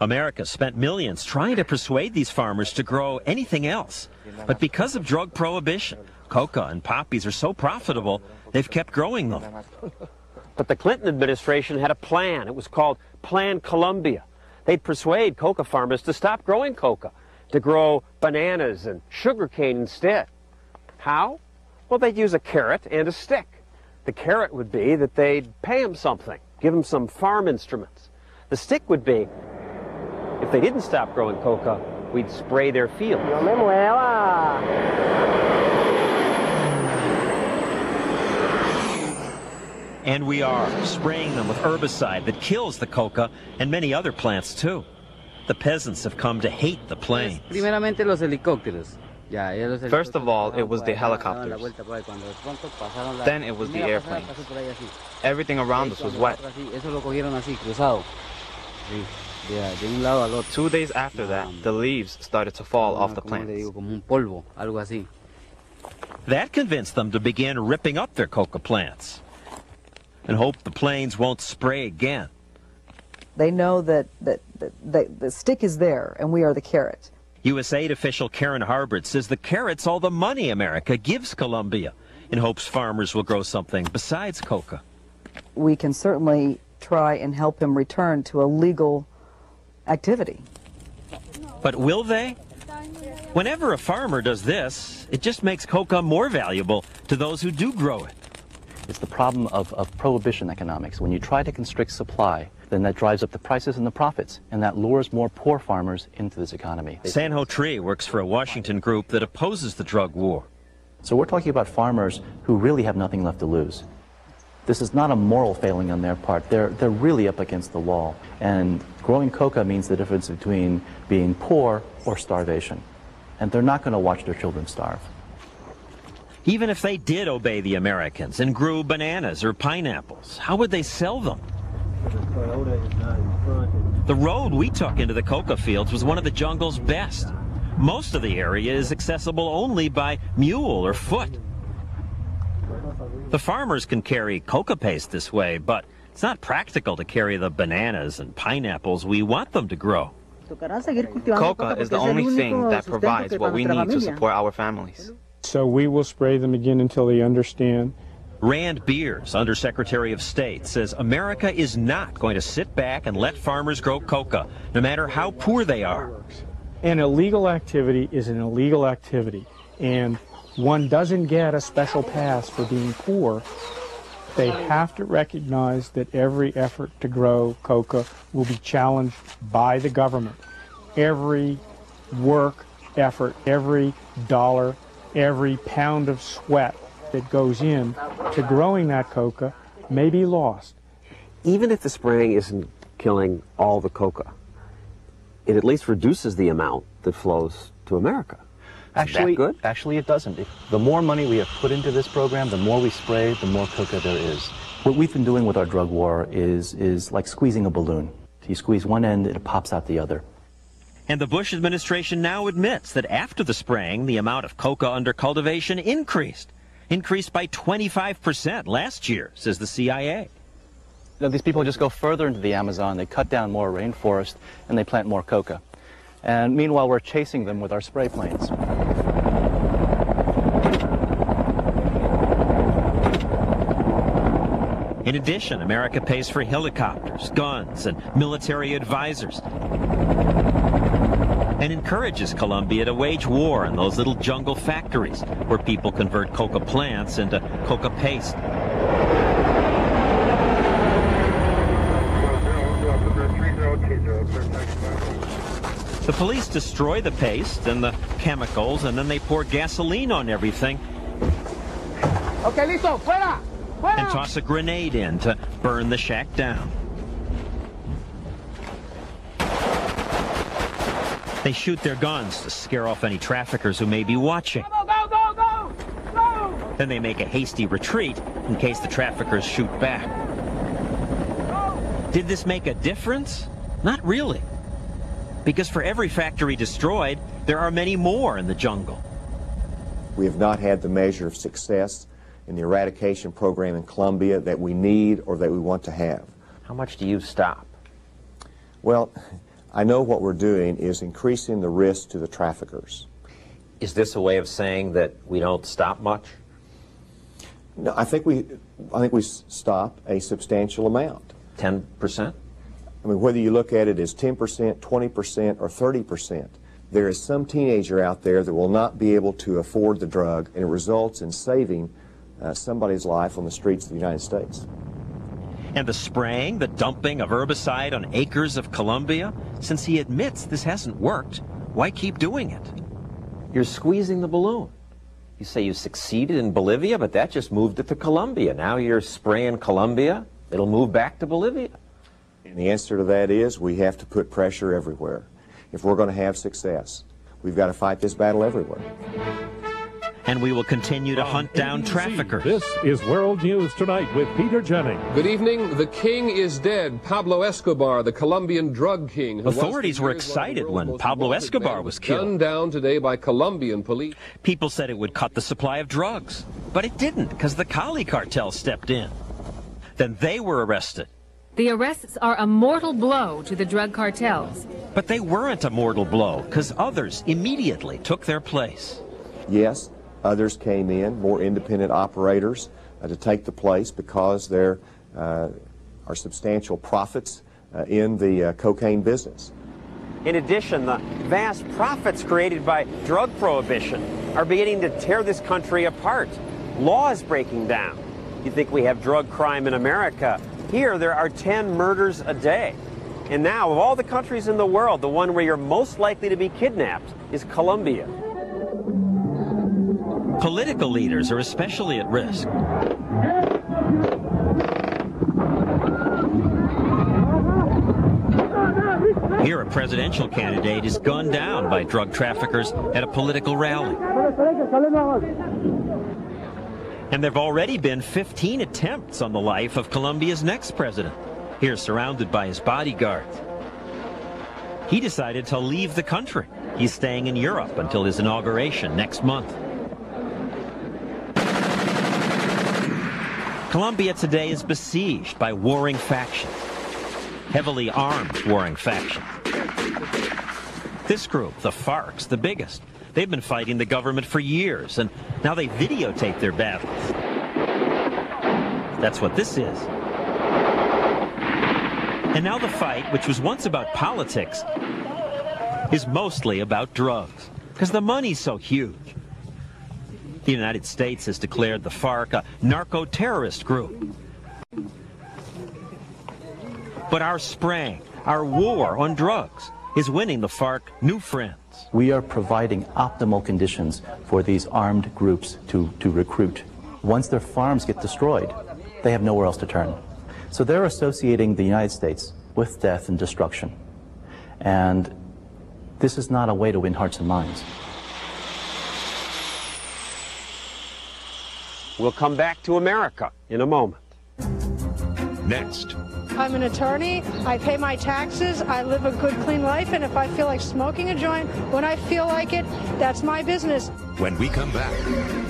America spent millions trying to persuade these farmers to grow anything else. But because of drug prohibition, coca and poppies are so profitable, they've kept growing them. But the Clinton administration had a plan. It was called Plan Colombia. They'd persuade coca farmers to stop growing coca, to grow bananas and sugarcane instead. How? Well, they'd use a carrot and a stick. The carrot would be that they'd pay them something, give them some farm instruments. The stick would be, if they didn't stop growing coca, we'd spray their fields. No me mueva. And we are spraying them with herbicide that kills the coca and many other plants too. The peasants have come to hate the planes. Primeramente los helicópteros. Ya, ya los First of all, it was the helicópteros helicopters. vuelta por ahí. Cuando de pronto pasaron la- Then it was the primera airplanes. pasó por ahí así. Everything around us was wet. Otro así, Eso lo cogieron así, cruzado. Sí, de, de un lado al otro. Two days after that, the leaves started to fall off the plants. digo, como un polvo, algo así. That convinced them to begin ripping up their coca plants and hope the planes won't spray again. They know that, that, that, that the stick is there and we are the carrot. U.S. aid official Karen Harbert says the carrot's all the money America gives Colombia in hopes farmers will grow something besides coca. We can certainly try and help him return to a legal activity. But will they? Whenever a farmer does this, it just makes coca more valuable to those who do grow it. It's the problem of, of prohibition economics. When you try to constrict supply, then that drives up the prices and the profits, and that lures more poor farmers into this economy. Sanho Tree works for a Washington group that opposes the drug war. So we're talking about farmers who really have nothing left to lose. This is not a moral failing on their part. They're, they're really up against the wall. And growing coca means the difference between being poor or starvation. And they're not going to watch their children starve. Even if they did obey the Americans and grew bananas or pineapples, how would they sell them? The road we took into the coca fields was one of the jungle's best. Most of the area is accessible only by mule or foot. The farmers can carry coca paste this way, but it's not practical to carry the bananas and pineapples we want them to grow. Coca is the only thing that provides what we need to support our families. So we will spray them again until they understand. Rand Beers, Undersecretary of State, says America is not going to sit back and let farmers grow coca, no matter how poor they are. An illegal activity is an illegal activity, and one doesn't get a special pass for being poor. They have to recognize that every effort to grow coca will be challenged by the government. Every work effort, every dollar, every pound of sweat that goes in to growing that coca may be lost. Even if the spraying isn't killing all the coca, it at least reduces the amount that flows to America. Actually, good? actually, it doesn't. The more money we have put into this program, the more we spray, the more coca there is. What we've been doing with our drug war is, is like squeezing a balloon. You squeeze one end, it pops out the other. And the Bush administration now admits that after the spraying, the amount of coca under cultivation increased. Increased by 25% last year, says the CIA. Now, these people just go further into the Amazon, they cut down more rainforest, and they plant more coca. And meanwhile, we're chasing them with our spray planes. In addition, America pays for helicopters, guns, and military advisors. And encourages Colombia to wage war in those little jungle factories where people convert coca plants into coca paste. The police destroy the paste and the chemicals, and then they pour gasoline on everything Ok, listo, fuera. And toss a grenade in to burn the shack down. They shoot their guns to scare off any traffickers who may be watching. Go, go, go, go, go. Then they make a hasty retreat in case the traffickers shoot back. Did this make a difference? Not really. Because for every factory destroyed, there are many more in the jungle. We have not had the measure of success in the eradication program in Colombia that we need or that we want to have. How much do you stop? Well, I know what we're doing is increasing the risk to the traffickers. Is this a way of saying that we don't stop much? No, I think we, I think we stop a substantial amount. 10%? I mean, whether you look at it as 10%, 20%, or 30%, there is some teenager out there that will not be able to afford the drug, and it results in saving uh, somebody's life on the streets of the United States. And the spraying, the dumping of herbicide on acres of Colombia? Since he admits this hasn't worked, why keep doing it? You're squeezing the balloon. You say you succeeded in Bolivia, but that just moved it to Colombia. Now you're spraying Colombia, it'll move back to Bolivia. And the answer to that is we have to put pressure everywhere. If we're going to have success, we've got to fight this battle everywhere. And we will continue to hunt down traffickers. This is World News Tonight with Peter Jennings. Good evening. The king is dead. Pablo Escobar, the Colombian drug king. Authorities were excited when Pablo Escobar was killed. Gunned down today by Colombian police. People said it would cut the supply of drugs. But it didn't because the Cali cartel stepped in. Then they were arrested. The arrests are a mortal blow to the drug cartels. But they weren't a mortal blow because others immediately took their place. Yes, others came in, more independent operators, uh, to take the place because there uh, are substantial profits uh, in the uh, cocaine business. In addition, the vast profits created by drug prohibition are beginning to tear this country apart. Law is breaking down. You think we have drug crime in America? Here, there are 10 murders a day. And now, of all the countries in the world, the one where you're most likely to be kidnapped is Colombia. Political leaders are especially at risk. Here, a presidential candidate is gunned down by drug traffickers at a political rally. And there have already been 15 attempts on the life of Colombia's next president, here surrounded by his bodyguards. He decided to leave the country. He's staying in Europe until his inauguration next month. Colombia today is besieged by warring factions, heavily armed warring factions. This group, the FARC's the biggest. They've been fighting the government for years, and now they videotape their battles. That's what this is. And now the fight, which was once about politics, is mostly about drugs, because the money's so huge. The United States has declared the FARC a narco-terrorist group. But our spraying, our war on drugs, is winning the FARC new friends. We are providing optimal conditions for these armed groups to, to recruit. Once their farms get destroyed, they have nowhere else to turn. So they're associating the United States with death and destruction. And this is not a way to win hearts and minds. We'll come back to America in a moment. Next. I'm an attorney. I pay my taxes. I live a good, clean life. And if I feel like smoking a joint when I feel like it, that's my business. When we come back.